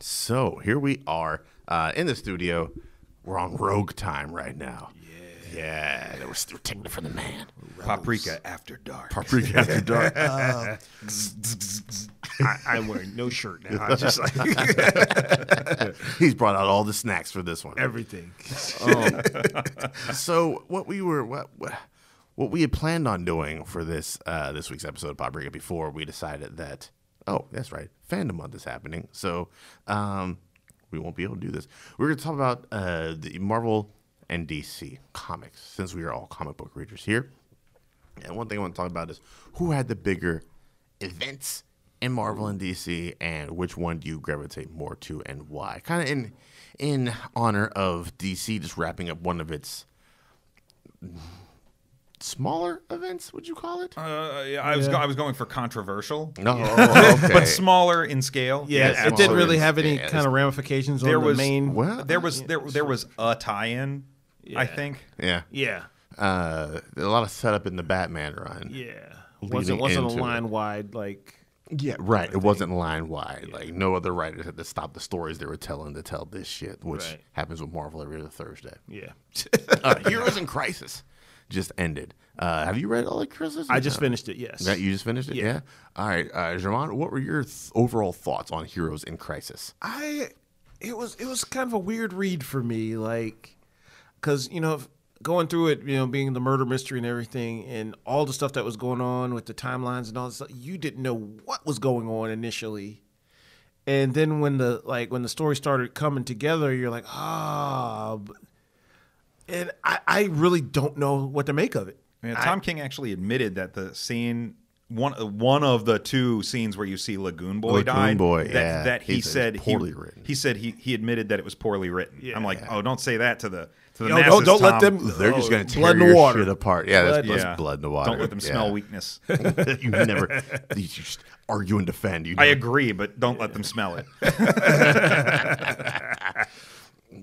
So here we are uh, in the studio. We're on Rogue time right now. Yeah, yeah. We're, we're taking it from the man. Poprika after dark. Poprika after dark. I, I'm wearing no shirt now. I just like He's brought out all the snacks for this one. everything. so what we were what what- what we had planned on doing for this uh, this week's episode of Poprika before we decided that oh that's right. Fandom month is happening. So um, we won't be able to do this. We're going to talk about uh, the Marvel and DC comics since we are all comic book readers here. And one thing I want to talk about is who had the bigger events in Marvel and DC, and which one do you gravitate more to, and why? Kind of in in honor of DC just wrapping up one of its smaller events. Would you call it? Uh, yeah, I was go- I was going for controversial, No, okay. but smaller in scale. Yeah, Yeah, it didn't really have any yeah, kind of ramifications There on was- the main. well, There was there there was a tie-in, I Yeah. think. yeah, Yeah, uh, a lot of setup in the Batman run. yeah. Leading wasn't wasn't a into it. line wide like. Yeah, right. It wasn't line wide. Like no other writers had to stop the stories they were telling to tell this shit, which Right. happens with Marvel every other Thursday. Yeah, uh, Heroes in Crisis just ended. Uh, have you read all the Crisis? I just finished it. Yes. That you just finished it? Yeah. Yeah. All right, uh, Jermone, what were your th- overall thoughts on Heroes in Crisis? I it was it was kind of a weird read for me, like because you know going through it, you know, being the murder mystery and everything, and all the stuff that was going on with the timelines and all this stuff, you didn't know what was going on initially. And then when the like when the story started coming together, you're like, ah, b- and I, I really don't know what to make of it. Yeah, Tom King actually admitted that the scene one one of the two scenes where you see Lagoon Boy Lagoon died, Boy, that, yeah. that he, uh, He said said it's he written. he said he he admitted that it was poorly written. I'm like, oh, don't say that to the to the Yo, masses. don't don't let them. They're oh, just going to tear blood in the your water. shit apart. Yeah, that's, Blood- that's Yeah. blood in the water. Don't let them smell Yeah. weakness. you never. You just argue and defend. You I agree, but don't let them smell it.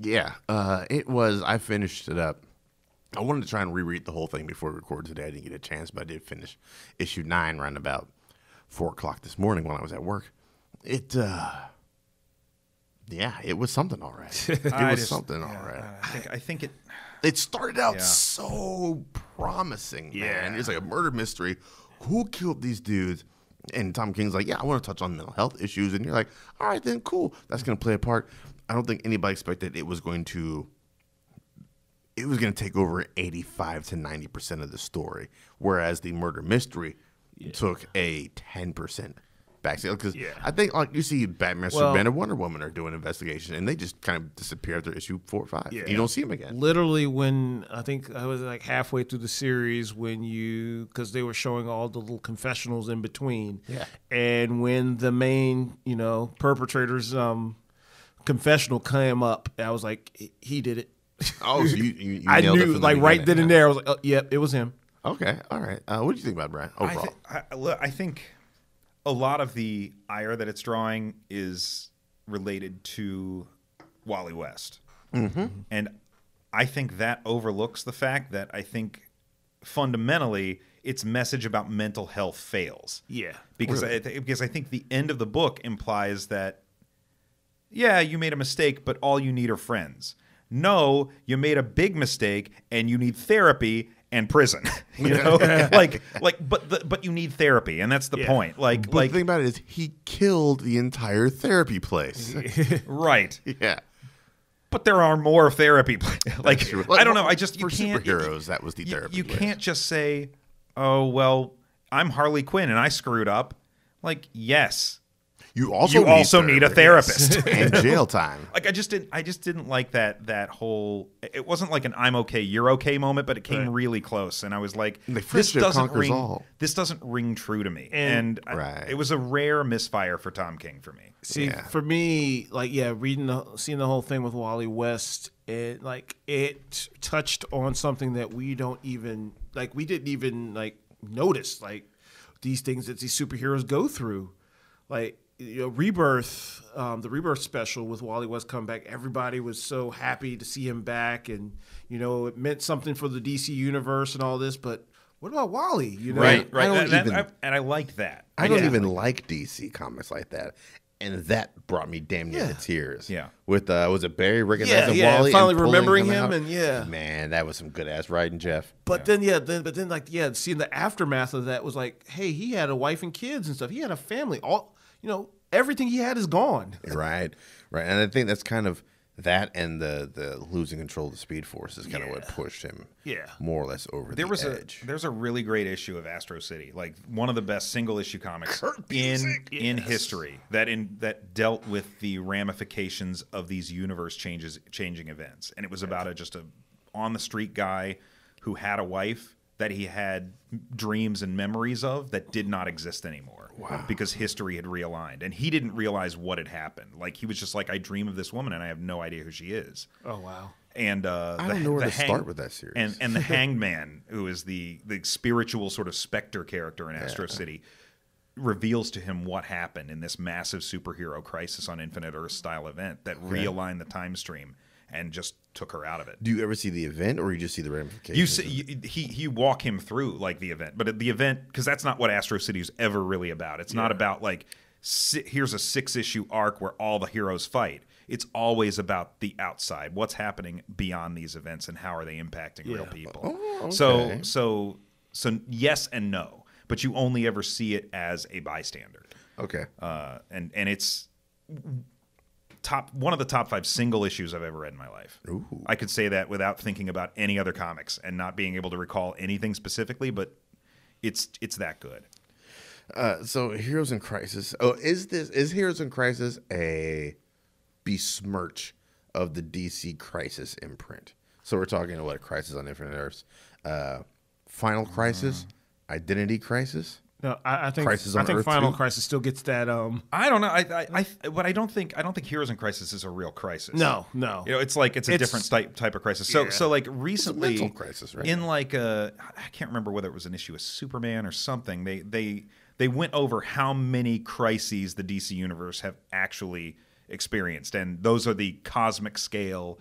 Yeah, uh, it was. I finished it up. I wanted to try and reread the whole thing before we record today. I didn't get a chance, but I did finish issue nine around about four o'clock this morning when I was at work. It, uh, yeah, it was something all right. It I was just- something all yeah, right. I think, I think it. It started out Yeah. so promising, man. Yeah. It's like a murder mystery. Who killed these dudes? And Tom King's like, yeah, I want to touch on mental health issues. And you're like, all right, then cool. That's going to play a part. I don't think anybody expected it was going to. It was going to take over 85 to 90 percent of the story, whereas the murder mystery took a 10 percent backseat. Because Yeah. I think, like you see, Batman, Well- Superman, and Wonder Woman are doing investigation, and they just kind of disappear after issue four or five. Yeah. You don't see them again. literally when I think I was like halfway through the series when you because they were showing all the little confessionals in between. Yeah. And when the main, you know, perpetrator's um confessional came up, I was like, he- he did it. Oh, so you, you, you I knew like right then and there. I was like, oh, yep, it was him. Okay, all right. Uh, what do you think about it, Brian? I, Overall, I, look, I think a lot of the ire that it's drawing is related to Wally West, mm-hmm. and I think that overlooks the fact that I think fundamentally its message about mental health fails. Yeah. because I th- because I think the end of the book implies that yeah, you made a mistake, but all you need are friends. No, you made a big mistake and you need therapy and prison. you know, like like but the, but you need therapy, and that's the Yeah. point. Like but like the thing about it is, he killed the entire therapy place. right. yeah, But there are more therapy. like. I don't know. I just you for can't superheroes, that was the you, therapy you place. can't just say, "Oh well, I'm Harley Quinn and I screwed up." Like yes, You also you need also need a therapist. and jail time. like I just didn't I just didn't like that that whole it wasn't like an I'm okay you're okay moment but it came Right. really close and I was like Like, this doesn't ring all. this doesn't ring true to me And- and, I- Right. it was a rare misfire for Tom King for me See, Yeah. for me, like yeah, reading the seeing the whole thing with Wally West, it like it touched on something that we don't even like we didn't even like notice like these things that these superheroes go through. Like you know, Rebirth, um, the Rebirth special with Wally West come back, everybody was so happy to see him back, and you know it meant something for the DC universe and all this. But what about Wally? You know, Right. right don't That- that- even- I- and I like that I don't Yeah. even like DC comics like that. and that brought me damn near Yeah. to tears. Yeah. with uh, was it Barry recognizing yeah, Wally? and finally pulling remembering him, him and yeah. man, that was some good ass writing, Jeff. But then yeah, then but then like yeah, seeing the aftermath of that was like, hey, he had a wife and kids and stuff. He had a family. All you know, everything he had is gone. right, right, and I think that's kind of that and the the losing control of the Speed Force is kind of what pushed him, Yeah. more or less over There the was edge. a there's a really great issue of Astro City, like one of the best single issue comics in in history that in that dealt with the ramifications of these universe changes changing events, and it was about a just a on the street guy who had a wife that he had dreams and memories of that did not exist anymore because history had realigned, and he didn't realize what had happened. Like he was just like, I dream of this woman, and I have no idea who she is Oh wow. and uh, I the- don't know where the to start with that series. And and the Hanged Man, who is the the spiritual sort of specter character in Astro City, reveals to him what happened in this massive superhero crisis on Infinite Earth style event that realigned the time stream and just took her out of it. Do you ever see the event, or you just see the ramifications? You see, you, he he walk him through like the event, but at the event because that's not what Astro City is ever really about. It's not about like si- here's a six issue arc where all the heroes fight. It's always about the outside, what's happening beyond these events, and how are they impacting real people. Oh, So so so yes and no, but you only ever see it as a bystander, okay. uh, and and it's top one of the top five single issues I've ever read in my life. Ooh. I could say that without thinking about any other comics and not being able to recall anything specifically, but it's it's that good. Uh, so Heroes in Crisis. Oh, is this is Heroes in Crisis a besmirch of the DC Crisis imprint? So we're talking what Crisis on Infinite Earths, uh, Final Crisis, Identity Crisis. No, I, I think Crisis I think Earth Final too? Crisis still gets that. Um, I don't know. I, I, I but I don't think I don't think Heroes in Crisis is a real crisis. no, no. You know, it's like it's a It's- different type type of crisis. So Yeah. so like recently, mental crisis, right? in like a I can't remember whether it was an issue of Superman or something. They they they went over how many crises the DC universe have actually experienced, and those are the cosmic scale.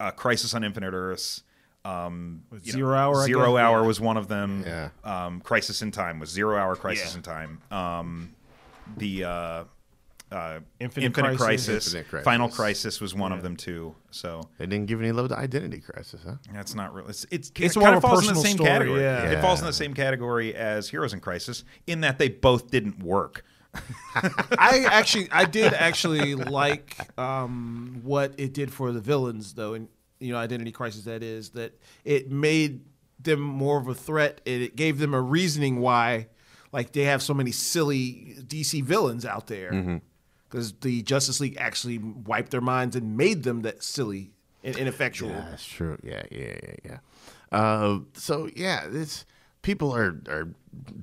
Uh, Crisis on Infinite Earths. Um, you know, Zero Hour, Zero guess? Hour Yeah. was one of them. Yeah. Um, Crisis in Time was Zero Hour Crisis Yeah. in Time. Um, the uh, uh, Infinite Infinite, Crisis. Crisis, Infinite Crisis. Final Crisis was one of them too. So They didn't give any love to Identity Crisis, huh? that's not real. It's, it's, It's it kind of of falls in the same story, category. yeah. It falls in the same category as Heroes in Crisis in that they both didn't work. I actually, I did actually like um, what it did for the villains, though, and you know, Identity Crisis. That is that it made them more of a threat. and It gave them a reasoning why, like, they have so many silly DC villains out there, because the Justice League actually wiped their minds and made them that silly and ineffectual. Yeah, that's true. Yeah, yeah, yeah, yeah. Uh, so yeah, it's people are are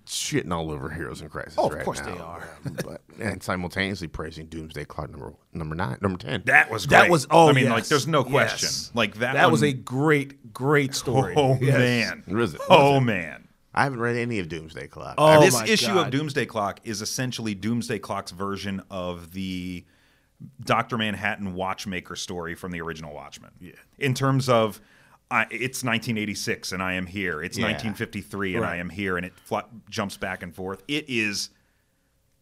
shitting all over Heroes in Crisis. Oh, of right course now. they are. but and simultaneously praising Doomsday Clock number number nine, number ten. That was great. That was oh, I mean, yes, like, there's no yes. question. Like that. That was a great, great story. Oh Yes. man. Was it? Oh Was it? man. I haven't read any of Doomsday Clock. Oh, this my issue God. of Doomsday Clock is essentially Doomsday Clock's version of the Doctor Manhattan Watchmaker story from the original Watchmen. Yeah. In terms of, I, it's 1986 and I am here. It's Yeah. 1953 and I am here, and it fl- jumps back and forth. It is.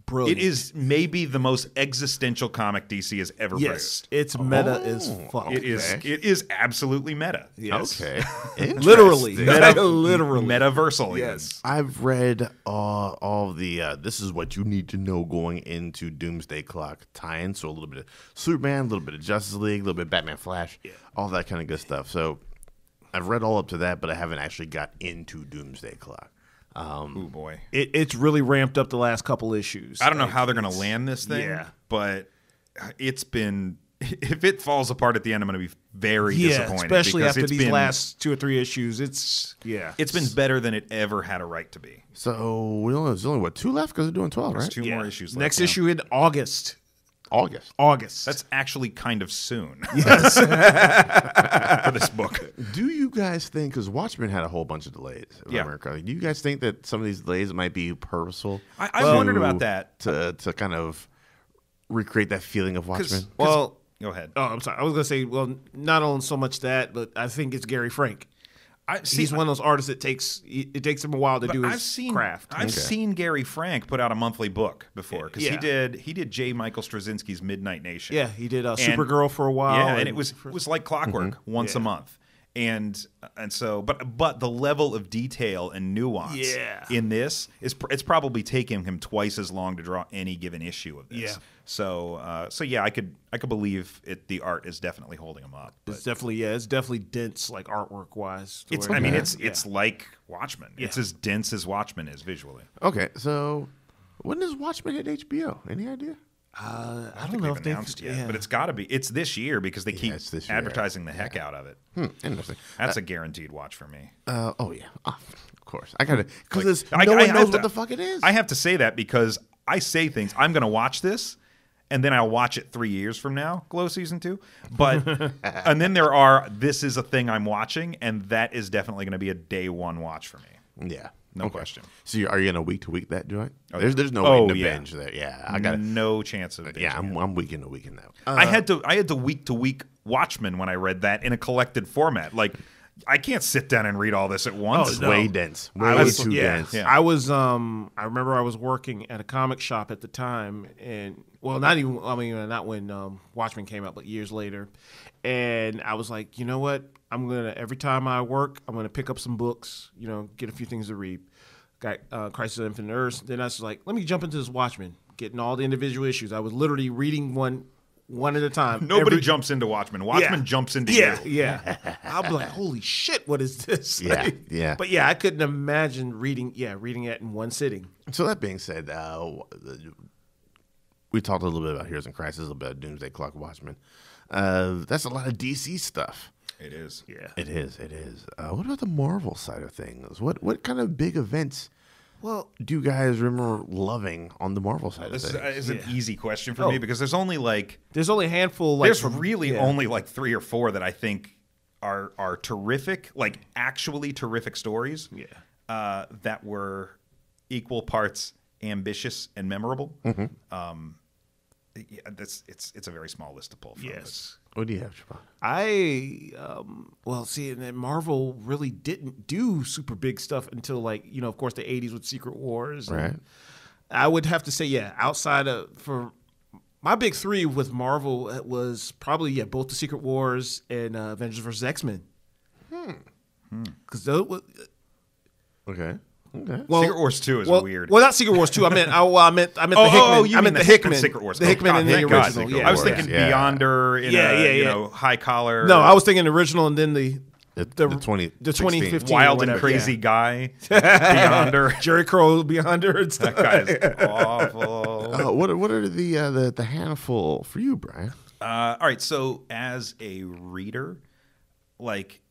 Brilliant. It is maybe the most existential comic DC has ever Yes, produced. it's meta Oh. as fuck. It is. Okay. It is absolutely meta. Yes. Okay, Literally. Meta, Literally. metaversal. even. Yes. I've read all, all the uh, this is what you need to know going into Doomsday Clock tie-in. So a little bit of Superman, a little bit of Justice League, a little bit of Batman Flash, all that kind of good stuff. So I've read all up to that, but I haven't actually got into Doomsday Clock. Um, Oh boy. It, it's really ramped up the last couple issues. I don't know Like, how they're going to land this thing, yeah. but it's been. If it falls apart at the end, I'm going to be very Yeah, disappointed. especially after it's these been, last two or three issues. It's yeah, It's been better than it ever had a right to be. so we only, there's only what two left because they're doing twelve, There's right? two yeah. more issues. Next now. issue in August. August. August. That's actually kind of soon yes. for this book. Do you guys think because Watchmen had a whole bunch of delays? if Yeah. remember correctly, Do you guys think that some of these delays might be purposeful? I- I to- wondered about that. to to kind of recreate that feeling of 'Cause- Watchmen. 'cause- Well- go ahead. oh, I'm sorry. I was gonna say, well, not on so much that, but I think it's Gary Frank. I- see, he's one of those artists that takes it takes him a while to do his I've seen craft. I've seen Gary Frank put out a monthly book before because he did he did J. Michael Straczynski's Midnight Nation. yeah, he did uh, And- Supergirl for a while. Yeah, and it was it was like clockwork once a month. And and so but but the level of detail and nuance Yeah. in this is pr- it's probably taking him twice as long to draw any given issue of this. Yeah. So uh, so yeah, I could I could believe it the art is definitely holding him up. It's definitely yeah, it's definitely dense like artwork wise. It's I mean it's it's like Watchmen. It's as dense as Watchmen is visually. Okay, so when does Watchmen hit HBO? Any idea? Uh, I, I don't know if they've announced yet, yeah. but it's got to be. It's this year because they keep this advertising the heck out of it. Hmm, interesting. That's a guaranteed watch for me. Uh, oh yeah, oh, of course. I gotta because I- no I one have knows to- what the fuck it is. I have to say that because I say things. I'm going to watch this, and then I'll watch it three years from now. Glow season two, but and then there are. This is a thing I'm watching, and that is definitely going to be a day one watch for me. yeah, No question. So you, are you gonna week to week that joint? there's there's no Oh, way to yeah. binge there. Yeah, I got no chance of. Yeah, binging I'm, it. I'm weekend to weekend now. I had to. I had to week to week Watchmen when I read that in a collected format. Like I can't sit down and read all this at once. It's way dense. Way I was too yeah, dense. Yeah. I was um I remember I was working at a comic shop at the time and well not even I mean not when um Watchmen came out but years later and I was like, you know what? I'm going to every time I work, I'm going to pick up some books, you know, get a few things to read. Got uh, Crisis on Infinite Earths. Then I was like, let me jump into this Watchmen, getting all the individual issues. I was literally reading one one at a time. Nobody Every- jumps into Watchmen. Watchmen Yeah. jumps into yeah, you. yeah. I'll be like, holy shit, what is this? Yeah, Like- yeah. But yeah, I couldn't imagine reading. Yeah, reading it in one sitting. So that being said, uh, we talked a little bit about Heroes in Crisis, a little bit of Doomsday Clock Watchmen. Uh, that's a lot of DC stuff. It is. Yeah. It is. It is. Uh, what about the Marvel side of things? What what kind of big events Well, do you guys remember loving on the Marvel side This of is, things? is an Yeah. easy question for Oh. me because there's only like there's only a handful. Like there's from- really yeah. only like three or four that I think are are terrific, like actually terrific stories. Yeah. Uh, that were equal parts ambitious and memorable. Mm-hmm. Um, yeah, that's it's it's a very small list to pull from. Yes. what do you have, Siobhan? I um well see and then Marvel really didn't do super big stuff until like you know of course the 80s with Secret Wars Right. I would have to say yeah outside of for my big 3 with Marvel it was probably yeah both the Secret Wars and uh, Avengers vs X-Men hmm cuz those wa- Okay. Okay. well, Secret Wars 2 is well, weird. Well, not Secret Wars 2. I meant I, well, I meant I meant Oh, the oh, Hickman. oh, you I meant the the Hickman Hickman Secret Wars. The Oh, Hickman God, in the thank God. original. Secret Yeah. I was thinking Yeah. Beyonder in Yeah, a yeah, you yeah. know high collar. No, I was thinking original and then the The, the, the 20, the 2015 wild and crazy yeah. guy. Beyonder. Jerry Crow Beyonder and stuff. That guy's awful. Uh, what what are the uh, the the handful for you, Brian? Uh, all right, so as a reader, like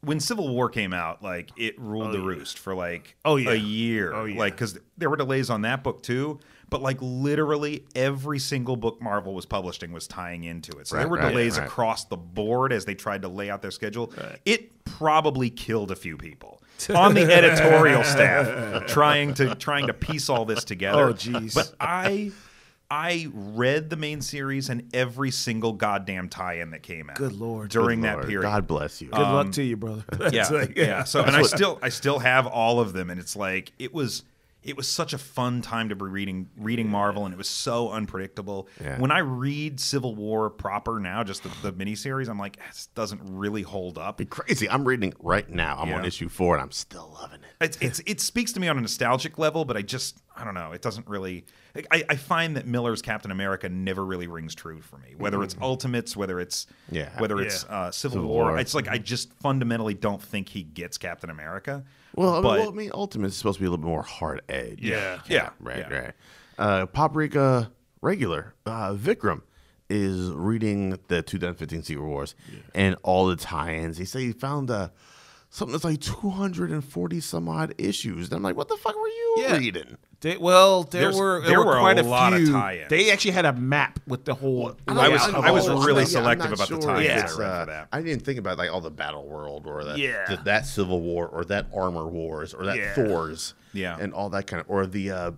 when Civil War came out, like it ruled oh, the roost for like Oh, yeah. a year. Oh, yeah. Like because there were delays on that book too, but like literally every single book Marvel was publishing was tying into it. So there were right, delays right. across the board as they tried to lay out their schedule. It probably killed a few people. on the editorial staff trying to trying to piece all this oh, together. Oh, jeez. But I I read the main series and every single goddamn tie-in that came out. Good Lord. During Good that Lord. period. God bless you. Good luck um, to you, brother. yeah, like- yeah. So and I still I still have all of them, and it's like it was it was such a fun time to be reading reading Marvel, and it was so unpredictable. Yeah. When I read Civil War proper now, just the, the miniseries, I'm like, this doesn't really hold up. Be crazy. I'm reading it right now. I'm on issue four, and I'm still loving it. It's, it's it speaks to me on a nostalgic level, but I just I don't know. It doesn't really. I, I find that Millar's Captain America never really rings true for me. Whether it's Ultimates, whether it's Yeah. whether it's uh, Civil, Civil War, War. it's like I just fundamentally don't think he gets Captain America. Well, I mean, but well, I mean, Ultimate is supposed to be a little bit more hard edge. Yeah. yeah, Right, yeah. right. Uh, Poprika regular uh, Vikram is reading the 2015 Secret Wars and all the tie-ins. He said he found uh, something that's like 240 some odd issues. And I'm like, what the fuck were you Yeah. reading? They, well, there There's- were there were a quite a, lot of few. tie-ins. They actually had a map with the whole. I was- layout of I was all the really. I'm selective not about the sure tie-ins if I it's, read for uh, that. I didn't think about like all the Battle World or the, Yeah. the- that Civil War or that Armor Wars or that Yeah. Thor's Yeah. and all that kind of or the uh,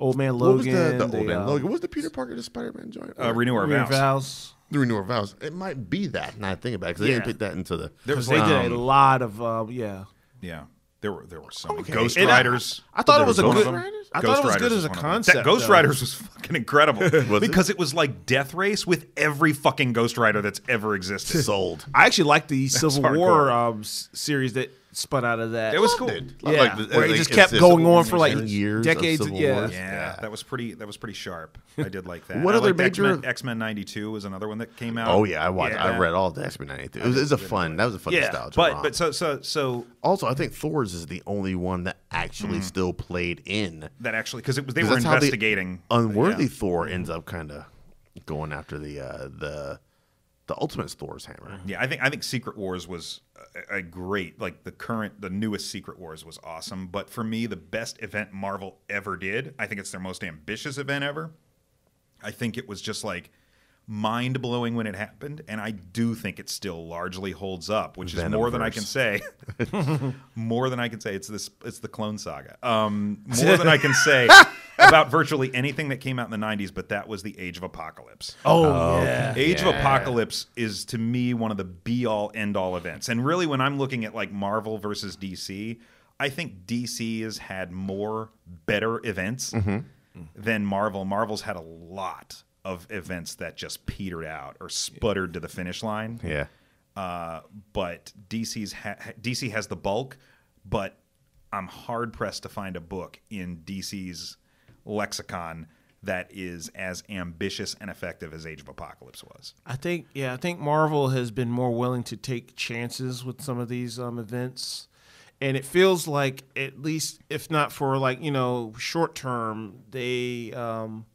Old Man what was Logan. the, the old man uh, Logan? What was the Peter Parker the Spider Man joint? Uh, Renew Our Renew Our Vows. Vows. the renewal of vows. It might be that. Now I think about it because they didn't Yeah. put that into the. There Because was they like, did a lot of uh, yeah. yeah, there were there were so many Okay. Ghost And I- Riders. I thought it was a good. Riders? I Ghost thought it was Riders good as a one of them. concept. That Ghost though. Riders was fucking incredible it? because it? was like Death Race with every fucking Ghost Rider that's ever existed. Sold. I actually like the Civil. War um, series that spun out of that. It was cool. Yeah, where it just kept going on for, like, years, decades, yeah. Yeah, that was pretty. That was pretty sharp. I did like that. What I other major- X-Men, X-Men '92 was another one that came out. Oh yeah, I watched. I read all the X Men '92. It was, it was a fun. That was a fun Yeah, nostalgia. But romp. but so so so also, I think Thor's is the only one that actually still played in. that actually because it was they 'Cause were that's how the investigating Unworthy yeah. Thor ends up kind of going after the uh, the the Ultimate Thor's hammer. Yeah, I think I think Secret Wars was a, a great like the current the newest Secret Wars was awesome, but for me the best event Marvel ever did, I think it's their most ambitious event ever. I think it was just like mind blowing when it happened, and I do think it still largely holds up, which is more than I can say. more than I can say. It's this. It's the Clone Saga. Um, more than I can say about virtually anything that came out in the '90s, but that was the Age of Apocalypse. Oh, yeah. Age of Apocalypse is to me one of the be all end all events. And really, when I'm looking at like Marvel versus DC, I think DC has had more better events than Marvel. Marvel's had a lot of events that just petered out or sputtered to the finish line. Yeah. Uh, but DC's ha- ha- DC has the bulk, but I'm hard pressed to find a book in DC's lexicon that is as ambitious and effective as Age of Apocalypse was. I think yeah, I think Marvel has been more willing to take chances with some of these um, events, and it feels like at least if not for like you know short term, they um,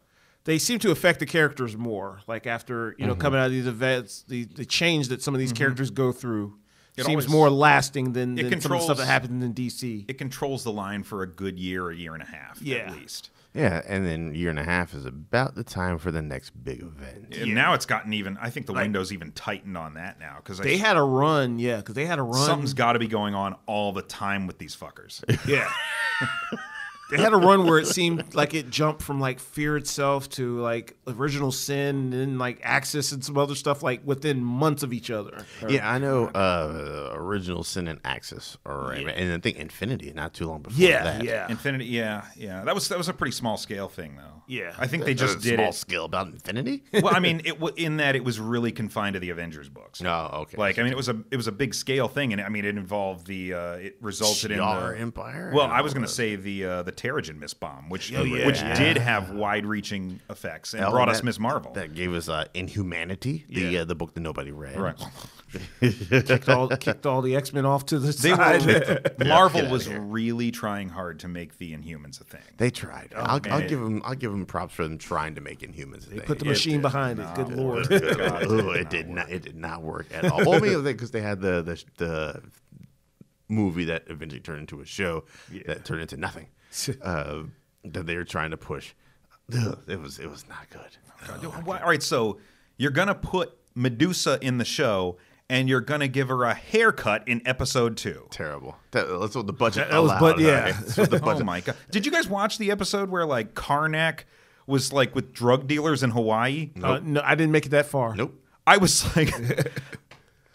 they seem to affect the characters more. Like after you know Mm-hmm. coming out of these events, the the change that some of these characters go through It seems always- more lasting than, than some of the stuff that happened in DC. It controls the line for a good year, a year and a half, Yeah. at least. Yeah, and then year and a half is about the time for the next big event. And now it's gotten even. I think the window's even tightened on that now because they had a run, yeah, because they had a run. something's got to be going on all the time with these fuckers. Yeah. they had a run where it seemed like it jumped from like fear itself to like original sin and then like axis and some other stuff like within months of each other. Yeah, I know. Uh, original Sin and Axis, or and I think Infinity, not too long before Yeah, that. yeah. Infinity, yeah, yeah. That was that was a pretty small scale thing, though. Yeah. I think they just a did small it. scale about Infinity. well, I mean, it wa- in that it was really confined to the Avengers books. oh, okay. Like, I mean, it was a it was a big scale thing, and I mean, it involved the uh, it resulted Shi'ar in the Empire. Well, I was going to say the uh, the Terrigen Mist Bomb, which Oh, yeah. which did have wide reaching effects and Oh, brought us that- Miss Marvel. That gave us uh, Inhumanity, the Yeah. uh, the book that nobody read. Right. kicked all kicked all the X Men off to the They side. were, Marvel outta was really trying hard to make the Inhumans a thing. They tried. I'll, I'll give them. I'll give them props for them trying to make Inhumans. A thing. Put the It- machine behind it. Good lord. Ugh, it did not. It did not work at all. Only because they had the, the the movie that eventually turned into a show that turned into nothing. Uh, that they were trying to push. Ugh, it was it was not good. Why- all right, so you're gonna put Medusa in the show, and you're gonna give her a haircut in episode two. Terrible. That, that's what the budget. That was allowed, but- yeah. all right? That's what the Oh budget. my god! Did you guys watch the episode where like Karnak was like with drug dealers in Hawaii? Uh, no, I didn't make it that far. Nope. I was like,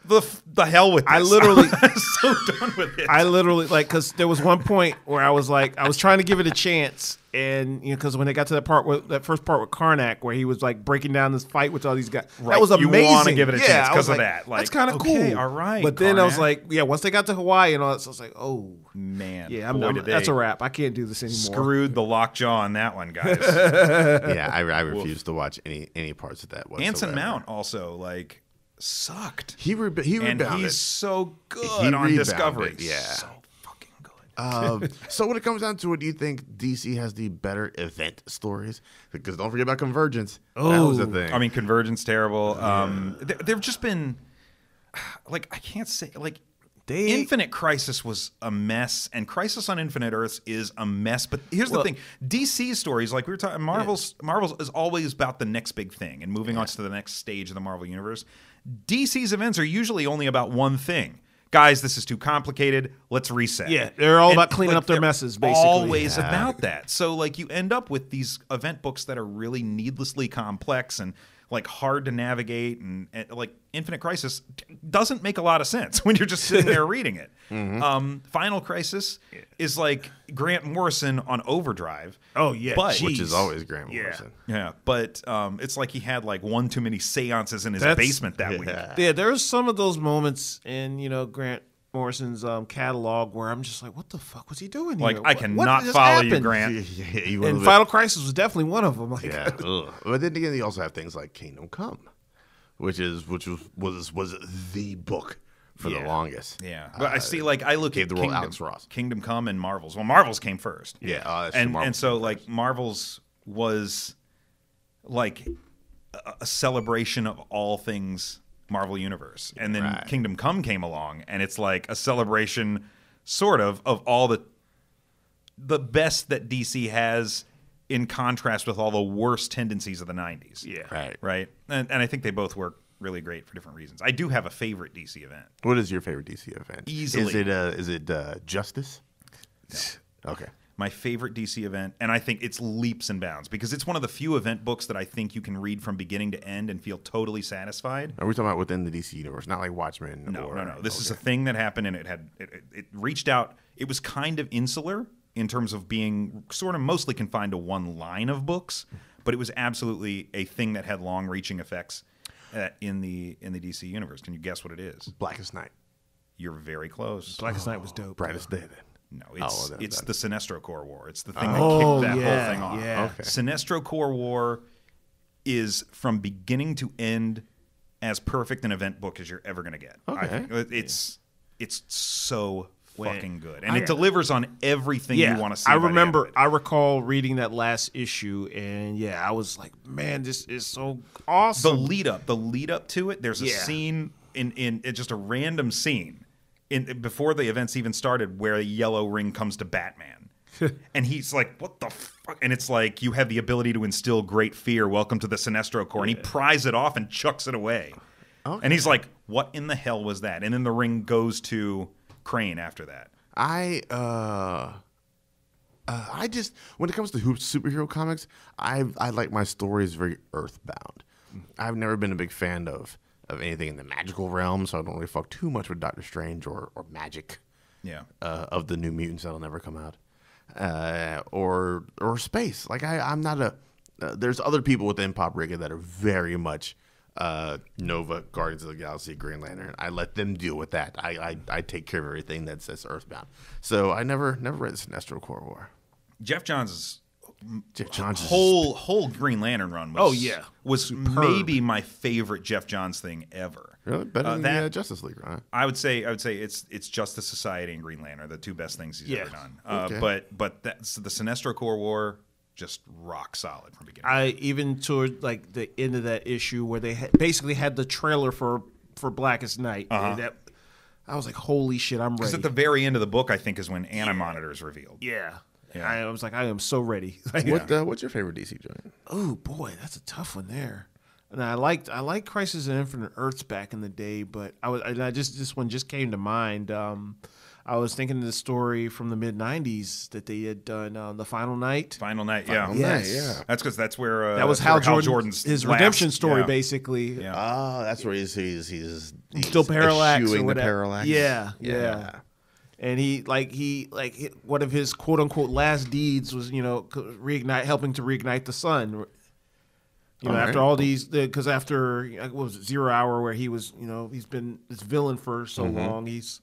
the f- the hell with this. I literally- I so done with it. I literally like because there was one point where I was like I was trying to give it a chance, and you know because when they got to that part with that first part with Karnak where he was like breaking down this fight with all these guys, Right. that was amazing. You amazing. wanna give it a yeah, chance because was of like, that. Like, That's kind of okay, cool. all right, But then I was like, yeah, once they got to Hawaii and all that, so I was like, oh Man, yeah, I'm, boy, I'm- did that's a wrap. I can't do this anymore. Screwed the lockjaw on that one, guys. yeah, I, I refuse to watch any any parts of that. Whatsoever. Anson Mount also like sucked. He re- he and rebounded. he's so good He on rebounded, Discovery. yeah. so fucking good. Um, so when it comes down to it, do you think DC has the better event stories? Because don't forget about Convergence. Oh, that was the Oh. thing. I mean, Convergence terrible. Um, there, there've just been like I can't say like. They- Infinite Crisis was a mess, and Crisis on Infinite Earths is a mess. But here's Well- the thing: DC stories, like we were talking, Marvel's Marvel's is always about the next big thing and moving on to the next stage of the Marvel universe. DC's events are usually only about one thing. Guys, this is too complicated. Let's reset. Yeah, they're all And, about cleaning up their messes, basically. Always Yeah. about that. So like you end up with these event books that are really needlessly complex and like hard to navigate and, and like Infinite Crisis doesn't make a lot of sense when you're just sitting there reading it. Mm-hmm. Um, Final Crisis is like Grant Morrison on overdrive. Oh, yeah. but which is always Grant Yeah. Morrison. yeah, but um, it's like he had like one too many seances in his That's- basement that week. Yeah. Yeah, there's some of those moments in you know Grant Morrison's um, catalog where I'm just like, what the fuck was he doing Like here? I What- cannot what just follow you. Grant. Yeah, yeah, you And Final Crisis was definitely one of them. Like, Yeah, but then again, you also have things like Kingdom Come, which is which was was was the book for the longest. Yeah, but I see. Like I look gave at the role Kingdom, Alex Ross. Kingdom Come and Marvels. Well, Marvels came first. Yeah, that's true. and Marvels and so came like Marvels was like a, a celebration of all things Marvel Universe, and then Right. Kingdom Come came along, and it's like a celebration, sort of, of all the the best that DC has in contrast with all the worst tendencies of the 90s. Yeah. Right. Right. And, and I think they both work really great for different reasons. I do have a favorite DC event. What is your favorite DC event? Easily. Is it uh, is it uh, Justice? Okay. My favorite DC event, and I think it's leaps and bounds because it's one of the few event books that I think you can read from beginning to end and feel totally satisfied. Are we talking about within the DC universe, not like Watchmen? No, or, no, no. This is a thing that happened, and it had it, it, it reached out. It was kind of insular in terms of being sort of mostly confined to one line of books, but it was absolutely a thing that had long-reaching effects uh, in the in the DC universe. Can you guess what it is? Blackest Night, You're very close. Blackest Night was dope. brightest day. Then No, oh, it's Oh, then- it's then- the Sinestro Corps War. It's the thing Oh, that kicked that yeah, whole thing off. yeah. Okay. Sinestro Corps War is from beginning to end as perfect an event book as you're ever going to get. I Okay. think. It- It's it's so When- fucking good, and I- it delivers on everything yeah, you want to see. I by the end remember. I recall reading that last issue, and yeah, I was like, man, this is so awesome. the lead up, the lead up to it. There's a Yeah. scene in in it's just a random scene in before the events even started where the yellow ring comes to Batman. and he's like, "What the fuck?" And it's like you have the ability to instill great fear. Welcome to the Sinestro Corps, and he pries it off and chucks it away. And he's like, "What in the hell was that?" And then the ring goes to Crane after that. I uh, uh, I just when it comes to hoop superhero comics, I I like my stories very earthbound. I've never been a big fan of of anything in the magical realm, so I don't really fuck too much with Doctor Strange or or magic. Yeah. uh, of the new mutants that'll never come out, uh, or or space. Like I, I'm not a. Uh, there's other people within Poprika that are very much uh, Nova, Guardians of the Galaxy, Green Lantern. I let them deal with that. I, I, I take care of everything that's, that's Earthbound. So I never never read the Sinestro Corps War. Geoff Johns' Geoff Johns is- whole whole Green Lantern run was Oh, yeah. was maybe my favorite Geoff Johns thing ever. really better Uh, than that the uh, Justice League, right? I would say I would say it's it's Justice Society and Green Lantern, the two best things he's Yeah. ever done. Uh, Okay. But but that's the Sinestro Corps War, just rock solid from beginning. I even toward like the end of that issue where they had, basically had the trailer for for Blackest Night. and That, I was like, holy shit, I'm ready. Because at the very end of the book, I think is when Anti-Monitor is revealed. yeah. Yeah. I was like, I am so ready. Like, What uh, what's your favorite DC joint? Oh boy, that's a tough one there. And I liked I liked Crisis on Infinite Earths back in the day, but I was I just this one just came to mind. Um, I was thinking of the story from the mid '90s that they had done uh, the Final Night. Final Night, yeah, Final Yes. Night, yeah. That's because that's where uh, That was that's Hal, where Jordan, Jordan's his last- redemption story, yeah. basically. Yeah. Oh, that's where he's he's he's, he's Still parallax or eschewing the whatever. parallax. Yeah, yeah. And he like he like one of his quote unquote last deeds was you know reignite helping to reignite the sun. You know, All after right. all these, because after what was it, Zero Hour, where he was, you know, he's been this villain for so Mm-hmm. long, he's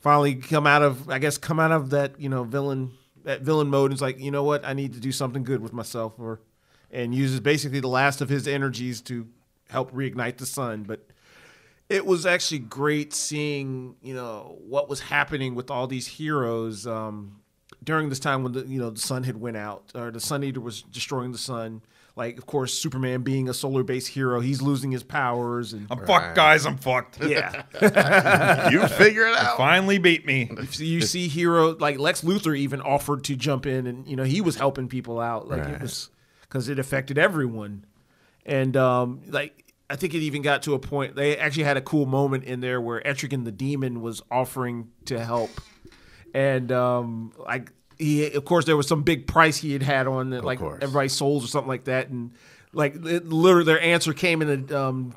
finally come out of, I guess, come out of that, you know, villain that villain mode. And is like, you know what, I need to do something good with myself, or and uses basically the last of his energies to help reignite the sun. But it was actually great seeing, you know, what was happening with all these heroes um, during this time when the you know the sun had went out or the Sun Eater was destroying the sun. Like, of course, Superman being a solar based hero, he's losing his powers, and I'm fucked, guys. I'm fucked. yeah, you figure it out. Finally beat me. You see hero like Lex Luthor even offered to jump in, and you know he was helping people out. Like it was because it affected everyone, and um, like I think it even got to a point. They actually had a cool moment in there where Etrigan the Demon was offering to help, and um, like he, of course, there was some big price he had had on it, like course. everybody's souls or something like that, and like it, literally their answer came in the um,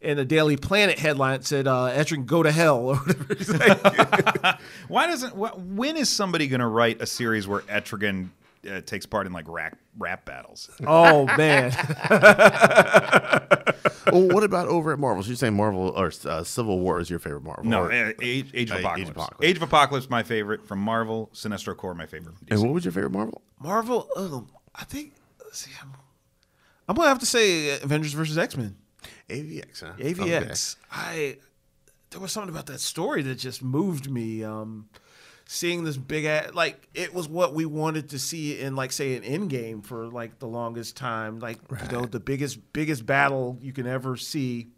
in the Daily Planet headline. It said uh, Etrigan go to hell or whatever. It's like, Why doesn't? wh- When is somebody going to write a series where Etrigan uh, takes part in like rap rap battles? oh man, well, what about over at Marvel? So you're saying Marvel or uh, Civil War is your favorite Marvel? No, Or- uh, Age, Age of Uh, Apocalypse. Age of Apocalypse. Age of Apocalypse, my favorite from Marvel. Sinestro Corps, my favorite. from DC. and what was your favorite Marvel? Marvel. Um, I think. Let's see, I'm, I'm gonna have to say Avengers versus X Men. AVX. Huh? AVX. I there was something about that story that just moved me. Um, seeing this big ass, like it was what we wanted to see in, like, say, an end game for like the longest time. Like, you know, the biggest biggest battle you can ever see.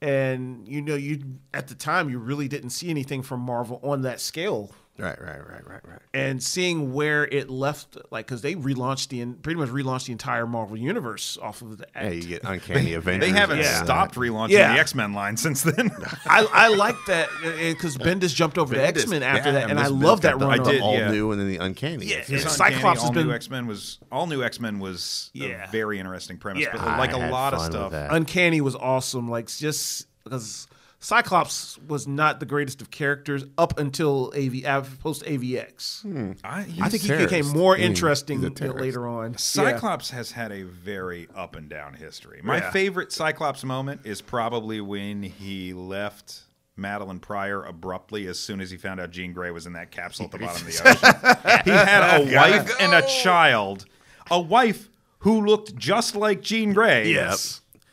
And you know, you at the time you really didn't see anything from Marvel on that scale. Right, right, right, right, right. And seeing where it left, like, because they relaunched the pretty much relaunched the entire Marvel universe off of the. Yeah, you get Uncanny Avengers. They haven't and, uh, stopped relaunching Yeah. the X Men line since then. I, I like that because Bendis jumped over to X Men after yeah, that, and I love that got run. I did, all yeah. new and then the Uncanny. Yeah, yeah. just- It's Cyclops has been- new X Men was all new X Men was Yeah. a very interesting premise, Yeah. but like a lot of stuff. Uncanny was awesome. Like just because Cyclops was not the greatest of characters up until AV post AVX. Hmm. I, I think he became more I mean, interesting he's a terrorist. later on. Cyclops has had a very up and down history. My Yeah. favorite Cyclops moment is probably when he left Madelyne Pryor abruptly as soon as he found out Jean Grey was in that capsule at the bottom of the ocean. he had a wife and a child, a wife who looked just like Jean Grey. Yeah.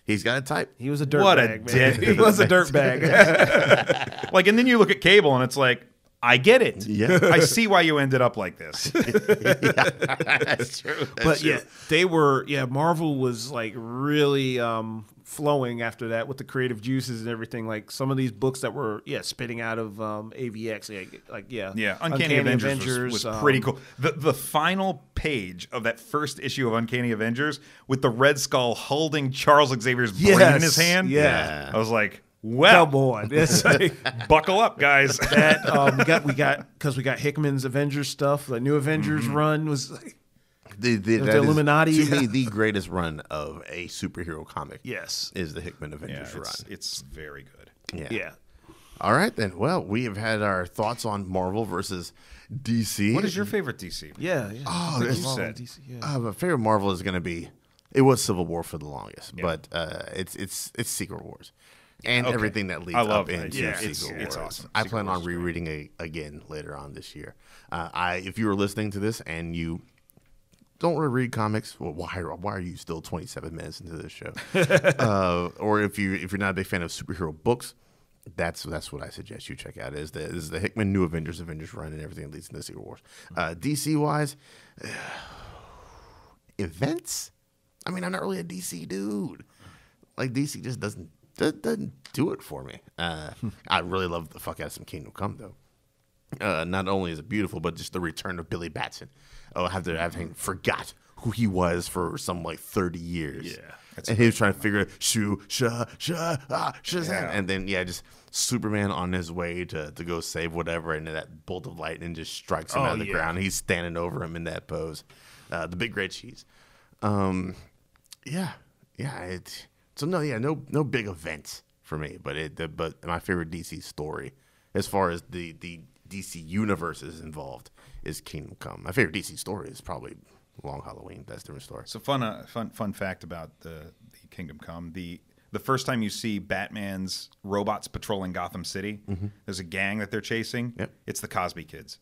Yep. He's got a type. He was a dirt What a bag, man. deadbeat. He was a dirt bag. Like, and then you look at Cable and it's like, I get it. Yeah. I see why you ended up like this. That's true. That's but true. yeah, they were. Yeah, Marvel was like really um, flowing after that with the creative juices and everything. Like some of these books that were yeah spitting out of um, AVX. Like, like yeah, Yeah, Uncanny, Avengers, was, was um, pretty cool. The the final page of that first issue of Uncanny Avengers with the Red Skull holding Charles Xavier's brain in his hand. yeah. I was like, well, Come on, it's like buckle up, guys. that. Um, we got we got because we got Hickman's Avengers stuff. The new Avengers Mm-hmm. run was like the, the, the that is, Illuminati. to me, the greatest run of a superhero comic. yes, is the Hickman yeah, Avengers it's, run. it's very good. Yeah. yeah. All right then. Well, we have had our thoughts on Marvel versus DC. What is your favorite DC? Yeah, yeah. Oh, I think said. DC, yeah. Uh, my favorite Marvel is going to be. It was Civil War for the longest, but uh, it's it's it's Secret Wars, and Okay. everything that leads I love up into Yeah, Secret it's- Wars. it's awesome. I plan on rereading it again later on this year. Uh, I if you were listening to this and you don't read comics, well, why are why are you still 27 minutes into this show? uh, or if you if you're not a big fan of superhero books, that's that's what I suggest you check out. Is the is the Hickman New Avengers Avengers run and everything that leads into Secret Wars. Uh, DC wise, events. I mean, I'm not really a DC dude. Like DC just doesn't doesn't, doesn't do it for me. Uh, I really love the fuck out of some Kingdom Come though. Uh, not only is it beautiful, but just the return of Billy Batson. Oh, after having forgot who he was for some like 30 years. Yeah. and he was trying to figure out shoo, sha, sha, ah, shazam. Yeah. And then, yeah, just Superman on his way to, to go save whatever. And then that bolt of lightning just strikes him Oh, out of the yeah. ground. He's standing over him in that pose. Uh, the big red cheese. Um, yeah, yeah. It, so no, yeah, no, no big events for me. But it, the, but my favorite DC story, as far as the the DC universe is involved, is Kingdom Come. My favorite DC story is probably Long Halloween. That's a different story. So fun, uh, fun, fun fact about the, the Kingdom Come: the the first time you see Batman's robots patrolling Gotham City, there's a gang that they're chasing. Yep. It's the Cosby Kids.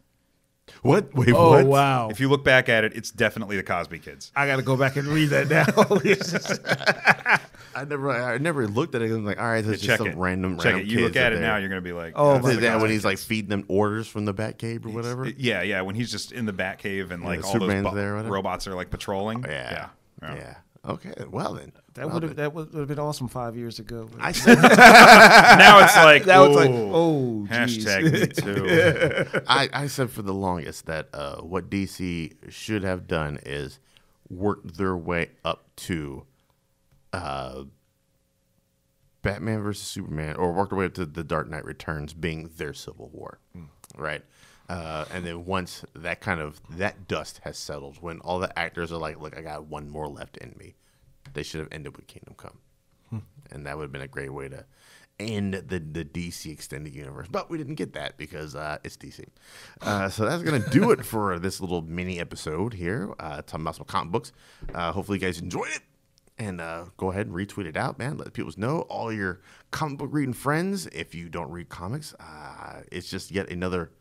What? Wait, Oh what? wow! If you look back at it, it's definitely the Cosby Kids. I got to go back and read that now. I never, I never looked at it. I'm like, all right, this is Check just it. some random, Check random it. You look kids at that it now, they're- you're gonna be like, Oh, that's my Is that when Cosby he's like feeding them orders from the Batcave or whatever? Yeah, yeah. When he's just in the Batcave and like all Superman's those there or whatever? robots are like patrolling. yeah. yeah. yeah, Okay, well then, That Well would have then. that would have been awesome five years ago. I said now it's like that was like, ooh, oh, geez. hashtag me too. I, I said for the longest that uh, what DC should have done is worked their way up to uh, Batman versus Superman, or worked their way up to The Dark Knight Returns being their Civil War, right? Uh, and then once that kind of that dust has settled, when all the actors are like, "Look, I got one more left in me," they should have ended with Kingdom Come, and that would have been a great way to end the the DC extended universe. But we didn't get that because uh, it's DC. Uh, so that's gonna do it for this little mini episode here, uh, talking about some comic books. Uh, hopefully, you guys enjoyed it. And uh, go ahead and retweet it out, man. Let people know all your comic book reading friends. If you don't read comics, uh, it's just yet another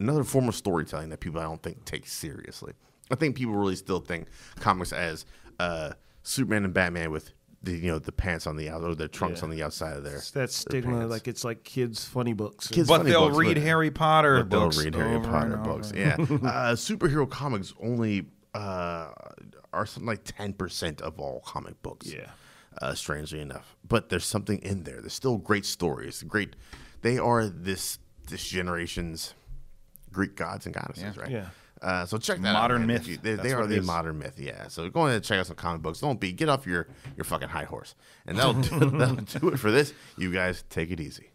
another form of storytelling that people I don't think take seriously. I think people really still think comics as uh, Superman and Batman with the you know the pants on the out or the trunks Yeah. on the outside of their It's that stigma, pants. like it's like kids' funny books. Kids' But funny they'll books, read but- Harry Potter but they'll read Harry Potter books. Yeah, uh, superhero comics only uh, are something like ten percent of all comic books. Yeah. uh, strangely enough, but there's something in there. There's still great stories. Great, they are this this generation's Greek gods and goddesses, Yeah. right? Yeah. Uh, so check that Modern out. myth. You- They, they are the is. modern myth. Yeah. So go ahead and check out some comic books. Don't be get off your your fucking high horse, and that'll do, that'll do it for this. You guys take it easy.